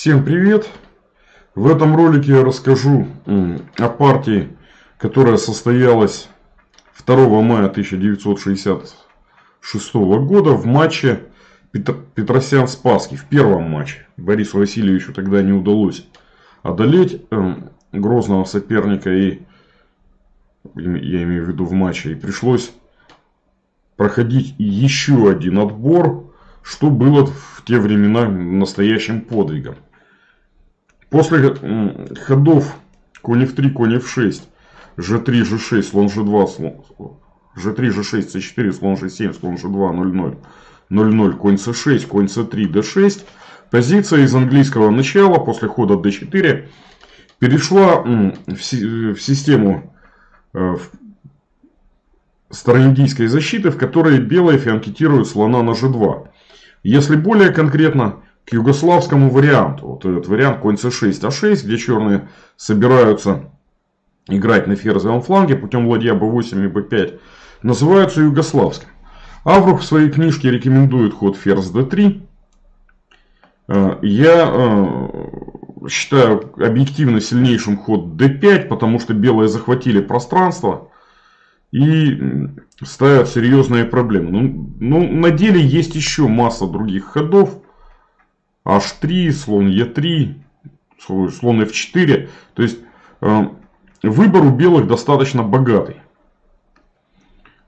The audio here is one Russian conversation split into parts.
Всем привет! В этом ролике я расскажу о партии, которая состоялась 2 мая 1966 года в матче Петросян-Спасский. В первом матче Борису Васильевичу тогда не удалось одолеть эм, грозного соперника и я имею в виду в матче, и пришлось проходить еще один отбор что было в те времена настоящим подвигом. После ходов конь f3, конь f6, g3, g6, слон g2, слон, g3, g6, c4, слон g7, слон g2, 0-0, 0-0, конь c6, конь c3, d6. Позиция из английского начала после хода d4 перешла в систему э, староиндийской защиты, в которой белые фианкетируют слона на g2. Если более конкретно, к югославскому варианту, вот этот вариант конь c6, а6, где черные собираются играть на ферзевом фланге путем ладья b8 и b5, называются югославским. Аврух в своей книжке рекомендует ход ферзь d3. Э, я э, считаю объективно сильнейшим ход d5, потому что белые захватили пространство и ставят серьезные проблемы. Ну, ну, на деле есть еще масса других ходов. H3, слон E3, слон F4. То есть э, выбор у белых достаточно богатый.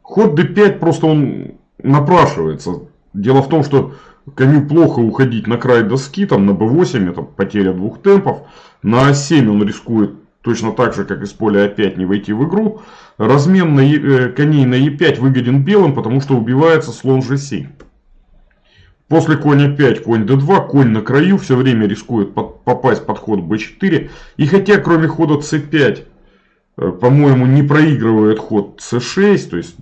Ход D5 просто он напрашивается. Дело в том, что коню плохо уходить на край доски, там на b8 это потеря двух темпов. На a7 он рискует точно так же, как из поля А5 не войти в игру. Размен на е, коней на Е5 выгоден белым, потому что убивается слон G7. После коня 5, конь d2, конь на краю, все время рискует под, попасть под ход b4. И хотя кроме хода c5, э, по-моему, не проигрывает ход c6, то есть,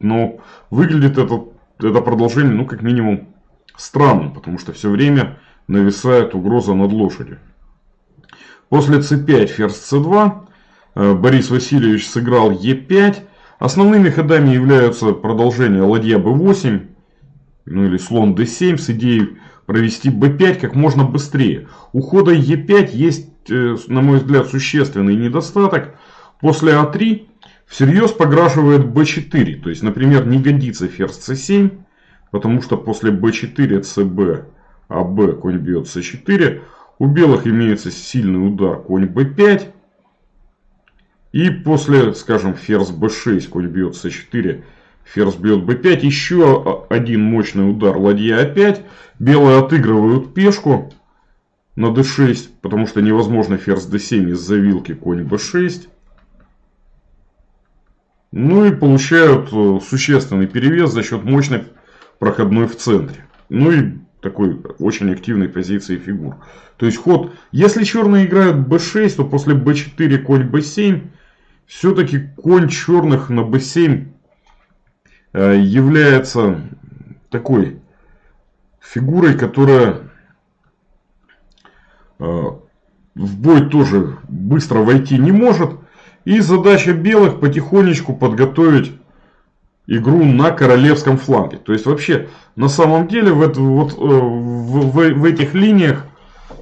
но выглядит это, это продолжение, ну, как минимум, странным, потому что все время нависает угроза над лошадью. После c5 ферзь c2 э, Борис Васильевич сыграл e5. Основными ходами являются продолжение ладья b8, ну или слон d7 с идеей провести b5 как можно быстрее. У хода e5 есть, э, на мой взгляд, существенный недостаток. После а3 всерьез пограживает b4. То есть, например, не годится ферзь c7, потому что после b4 cb, а b конь бьет c4, у белых имеется сильный удар конь b5. И после, скажем, ферзь b6, конь бьет c4, ферзь бьет b5. Еще один мощный удар ладья a5. Белые отыгрывают пешку на d6, потому что невозможно ферзь d7 из-за вилки конь b6. Ну и получают э, существенный перевес за счет мощной проходной в центре. Ну и такой очень активной позиции фигур. То есть ход, если черные играют b6, то после b4 конь b7, все-таки конь черных на b7 э, является такой фигурой, которая э, в бой тоже быстро войти не может. И задача белых потихонечку подготовить игру на королевском фланге. То есть вообще на самом деле в, это, вот, э, в, в, в этих линиях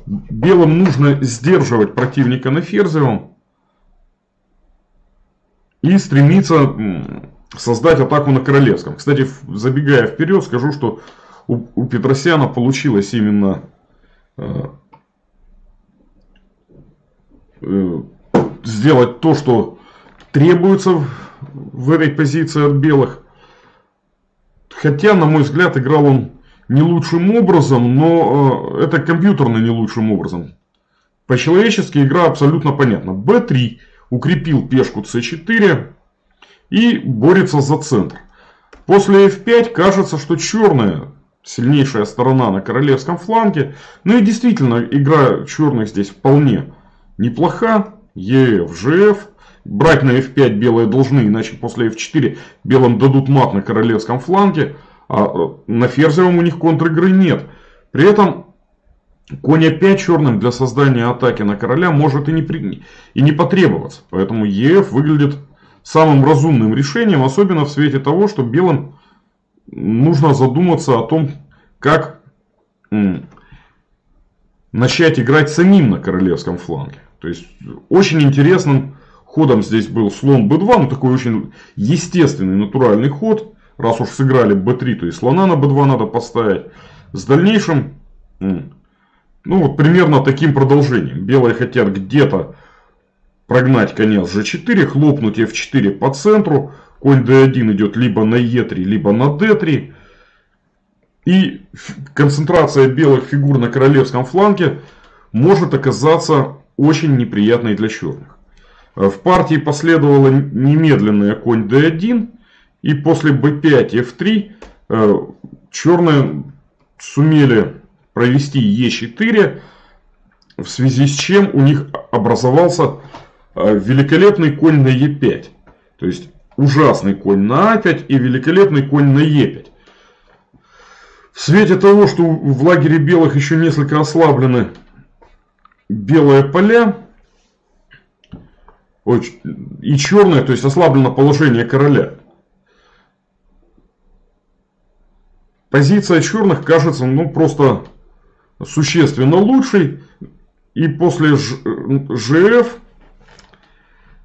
белым нужно сдерживать противника на ферзевом и стремиться создать атаку на королевском. Кстати, забегая вперед, скажу, что у, у Петросяна получилось именно э, э, сделать то, что требуется в этой позиции от белых. Хотя, на мой взгляд, играл он не лучшим образом, но э, это компьютерно не лучшим образом. По-человечески игра абсолютно понятна. b3 укрепил пешку c4 и борется за центр. После f5 кажется, что черная сильнейшая сторона на королевском фланге. Ну и действительно, игра черных здесь вполне неплоха. e, gf. Брать на f5 белые должны, иначе после f4 белым дадут мат на королевском фланге. А э, на ферзевом у них контр-игры нет. При этом конь a5 черным для создания атаки на короля может и не, при... и не потребоваться. Поэтому ЕФ выглядит самым разумным решением, особенно в свете того, что белым нужно задуматься о том, как начать играть самим на королевском фланге. То есть очень интересным ходом здесь был слон b2, ну такой очень естественный, натуральный ход. Раз уж сыграли b3, то и слона на b2 надо поставить. С дальнейшим, ну вот примерно таким продолжением. Белые хотят где-то прогнать коня с g4, хлопнуть f4 по центру. Конь d1 идет либо на e3, либо на d3. И концентрация белых фигур на королевском фланге может оказаться очень неприятной для черных. В партии последовало немедленное конь d1. И после b5, f3 э, черные сумели провести e4, в связи с чем у них образовался э, великолепный конь на e5. То есть ужасный конь на a5 и великолепный конь на e5. В свете того, что в лагере белых еще несколько ослаблены белые поля и черное, то есть ослаблено положение короля. Позиция черных кажется ну просто существенно лучшей. И после ЖФ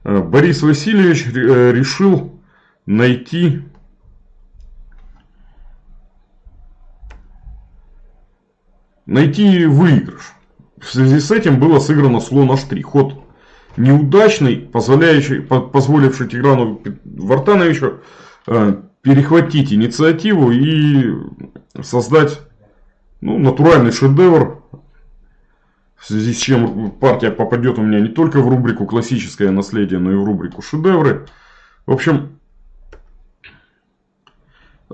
Борис Васильевич э, решил найти найти выигрыш. В связи с этим было сыграно слон h3. Ход неудачный, позволяющий, позволивший Тиграну Вартановичу э, перехватить инициативу и создать ну, натуральный шедевр, в связи с чем партия попадет у меня не только в рубрику классическое наследие, но и в рубрику шедевры. В общем,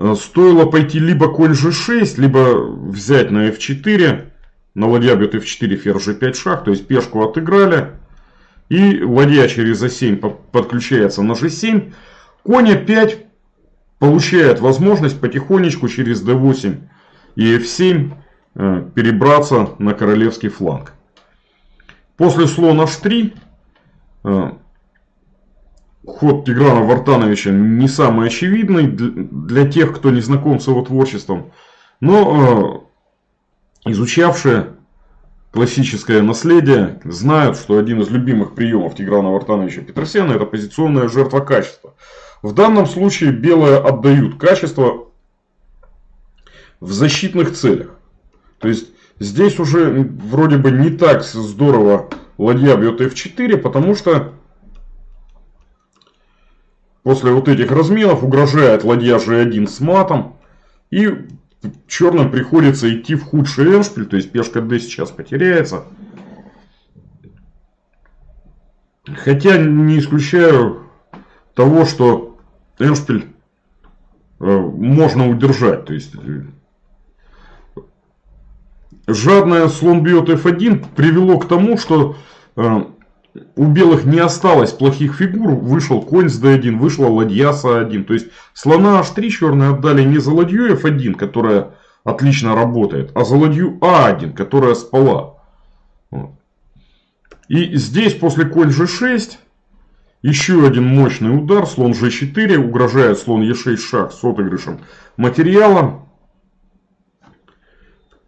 Э, стоило пойти либо конь g6, либо взять на f4. На ладья бьет f4, ферзь g5 шаг, то есть пешку отыграли. И ладья через a7 подключается на g7. Конь a5 получает возможность потихонечку через d8 и f7 э, перебраться на королевский фланг. После слона h3 ход Тиграна Вартановича не самый очевидный для тех, кто не знаком с его творчеством, но э, изучавшие классическое наследие знают, что один из любимых приемов Тиграна Вартановича Петросяна это позиционная жертва качества. В данном случае белые отдают качество в защитных целях. То есть здесь уже вроде бы не так здорово ладья бьет f4, потому что После вот этих разменов угрожает ладья g1 с матом. И черным приходится идти в худший эншпиль. То есть пешка d сейчас потеряется. Хотя не исключаю того, что эншпиль э, можно удержать. То есть э, жадное слон бьет f1 привело к тому, что э, у белых не осталось плохих фигур, вышел конь с d1, вышла ладья с a1. То есть слона h3 черные отдали не за ладью f1, которая отлично работает, а за ладью a1, которая спала. И здесь после конь g6 еще один мощный удар, слон g4, угрожает слон e6 шаг с отыгрышем материала.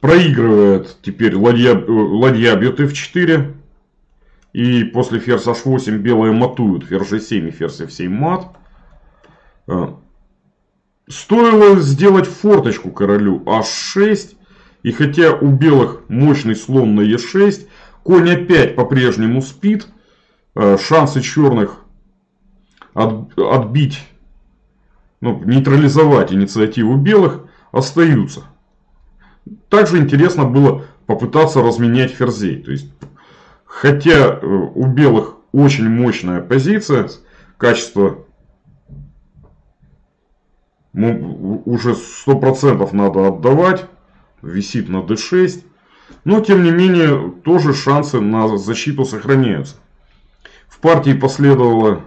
Проигрывает теперь ладья, э, ладья бьет f4. И после ферзь h8 белые матуют ферзь g7 и ферзь f7 мат. А, стоило сделать форточку королю h6. И хотя у белых мощный слон на e6, конь опять по-прежнему спит. А, шансы черных отбить, ну, нейтрализовать инициативу белых остаются. Также интересно было попытаться разменять ферзей. То есть Хотя э, у белых очень мощная позиция, качество ну, уже 100% надо отдавать, висит на d6. Но тем не менее, тоже шансы на защиту сохраняются. В партии последовало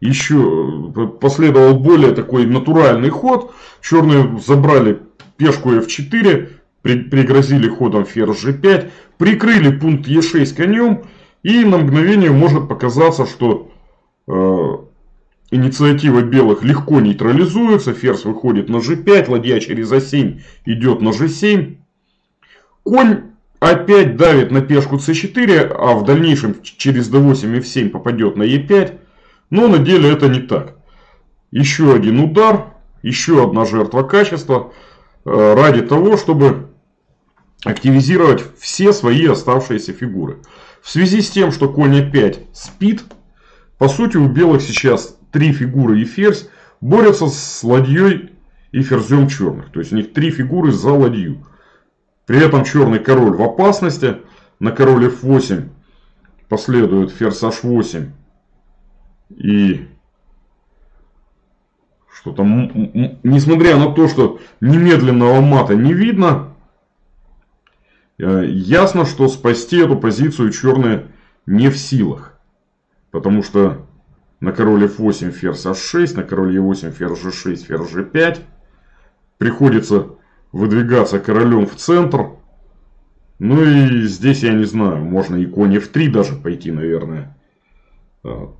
еще э, последовал более такой натуральный ход. Черные забрали пешку f4, пригрозили ходом ферзь g5, прикрыли пункт e6 конем, и на мгновение может показаться, что э, инициатива белых легко нейтрализуется, ферзь выходит на g5, ладья через a7 идет на g7. Конь опять давит на пешку c4, а в дальнейшем через d8 и f7 попадет на e5. Но на деле это не так. Еще один удар, еще одна жертва качества э, ради того, чтобы активизировать все свои оставшиеся фигуры. В связи с тем, что конь e5 спит, по сути у белых сейчас три фигуры и ферзь борются с ладьей и ферзем черных. То есть у них три фигуры за ладью. При этом черный король в опасности. На король f8 последует ферзь h8 и что там, несмотря на то, что немедленного мата не видно, ясно, что спасти эту позицию черные не в силах. Потому что на король f8 ферзь h6, на король e8 ферзь g6, ферзь g5. Приходится выдвигаться королем в центр. Ну и здесь я не знаю, можно и конь f3 даже пойти, наверное. А,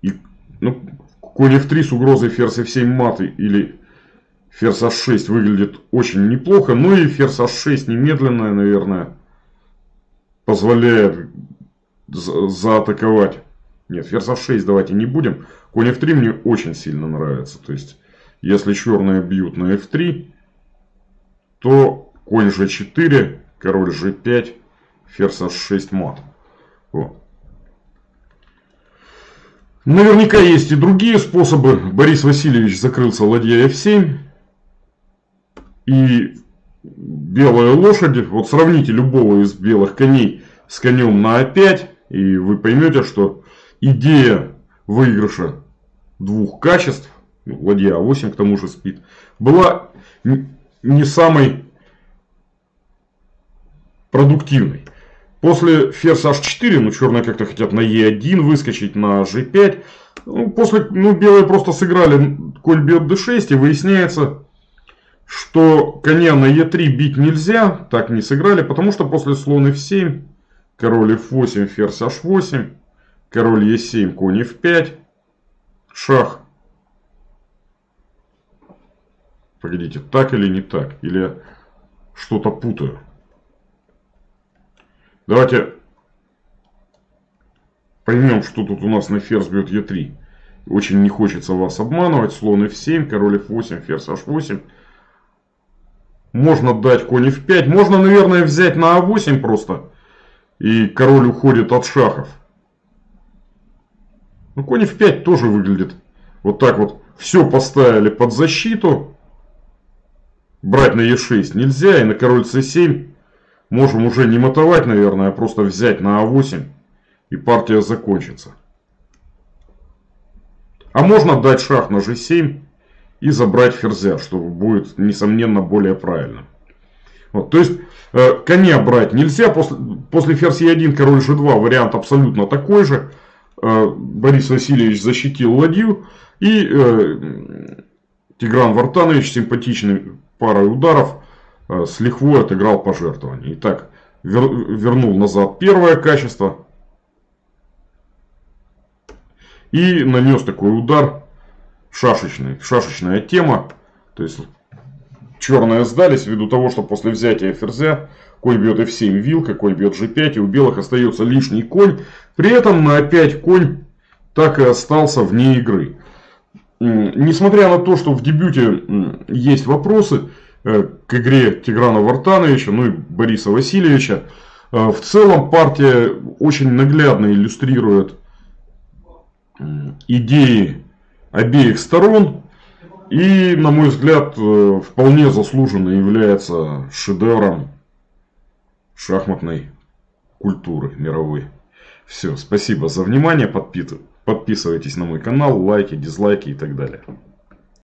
и, ну, конь f3 с угрозой ферзь f7 мат или ферзь h6 выглядит очень неплохо. Ну и ферзь h6 немедленная, наверное, позволяет заатаковать. Нет, ферзь h6 давайте не будем. Конь f3 мне очень сильно нравится. То есть, если черные бьют на f3, то конь g4, король g5, ферзь h6 мат. Вот. Наверняка есть и другие способы. Борис Васильевич закрылся ладья f7. И белая лошадь, вот сравните любого из белых коней с конем на a5, и вы поймете, что идея выигрыша двух качеств, ладья А8 к тому же спит, была не самой продуктивной. После ферзь h4, ну черные как-то хотят на e1 выскочить, на g5. Ну, после, ну белые просто сыграли конь бьет d6 и выясняется, что коня на e3 бить нельзя, так не сыграли, потому что после слон f7, король f8, ферзь h8, король Е7, конь F5, шах. Погодите, так или не так? Или что-то путаю? Давайте поймем, что тут у нас на ферзь бьет Е3. Очень не хочется вас обманывать. Слон F7, король F8, ферзь H8. Можно дать конь F5. Можно, наверное, взять на А8 просто. И король уходит от шахов. Ну, конь в 5 тоже выглядит вот так вот. Все поставили под защиту. Брать на Е6 нельзя. И на король С7 можем уже не мотовать, наверное, а просто взять на А8. И партия закончится. А можно дать шах на G7 и забрать ферзя, что будет, несомненно, более правильно. Вот, то есть, э, коня брать нельзя. После, после ферзь Е1, король G2 вариант абсолютно такой же. Э, Борис Васильевич защитил ладью. И э, Тигран Вартанович симпатичной парой ударов э, с лихвой отыграл пожертвование. Итак, вер, вернул назад первое качество. И нанес такой удар шашечный. Шашечная тема. То есть черные сдались ввиду того, что после взятия ферзя конь бьет f7 вилка, конь бьет g5, и у белых остается лишний конь. При этом опять конь так и остался вне игры. Несмотря на то, что в дебюте есть вопросы э, к игре Тиграна Вартановича, ну и Бориса Васильевича, э, в целом партия очень наглядно иллюстрирует идеи обеих сторон. И, на мой взгляд, э, вполне заслуженно является шедевром шахматной культуры мировой. Все, спасибо за внимание, подписывайтесь на мой канал, лайки, дизлайки и так далее.